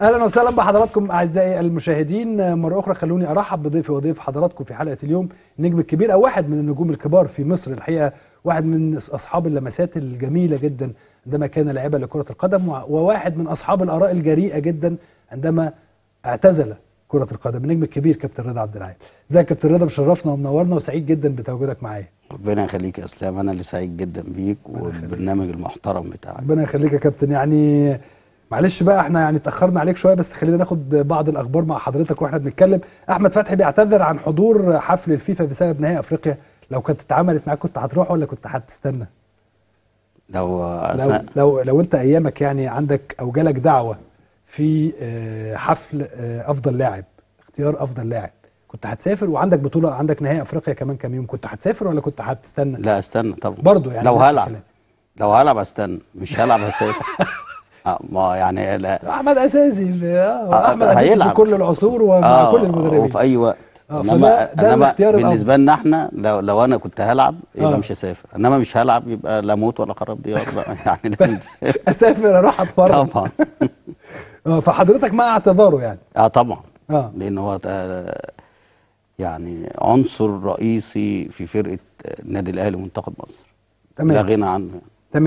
أهلا وسهلا بحضراتكم أعزائي المشاهدين. مرة أخرى خلوني أرحب بضيفي وضيف حضراتكم في حلقة اليوم النجم الكبير أو واحد من النجوم الكبار في مصر الحقيقة واحد من أصحاب اللمسات الجميلة جدا عندما كان لاعبا لكرة القدم وواحد من أصحاب الآراء الجريئة جدا عندما اعتزل كرة القدم. النجم الكبير كابتن رضا عبد العال. ازيك كابتن رضا؟ مشرفنا ومنورنا وسعيد جدا بتواجدك معايا. ربنا يخليك يا أسلام. أنا اللي سعيد جدا بيك والبرنامج المحترم بتاعك. ربنا يخليك يا كابتن. يعني معلش بقى إحنا يعني اتأخرنا عليك شوية بس خلينا ناخد بعض الأخبار مع حضرتك وإحنا بنتكلم. أحمد فتحي بيعتذر عن حضور حفل الفيفا بسبب نهائي أفريقيا. لو كانت اتعملت معاك كنت هتروح ولا كنت هتستنى؟ لو لو لو لو أنت أيامك يعني عندك أو جالك دعوة في حفل أفضل لاعب اختيار أفضل لاعب كنت هتسافر؟ وعندك بطولة عندك نهائي أفريقيا كمان كام يوم كنت هتسافر ولا كنت هتستنى؟ لا استنى طبعا. برضه يعني لو هلعب. لو هلعب استنى مش هلعب هسافر. آه، ما يعني لا. أحمد أساسي في آه آه، أحمد أساسي في. كل العصور ومع آه، كل المدربين. وفي أي وقت. آه، انما ده إنما. بالنسبة لنا إحنا لو لو أنا كنت هلعب يبقى آه. مش هسافر. إنما مش هلعب يبقى لا موت ولا خراب ديار يعني لازم أسافر أروح أتفرج. طبعا. فحضرتك مع اعتذاره يعني. آه طبعا. آه. لأن هو يعني عنصر رئيسي في فرقة النادي الأهلي ومنتخب مصر. لا تمام غنى عنه. تمام.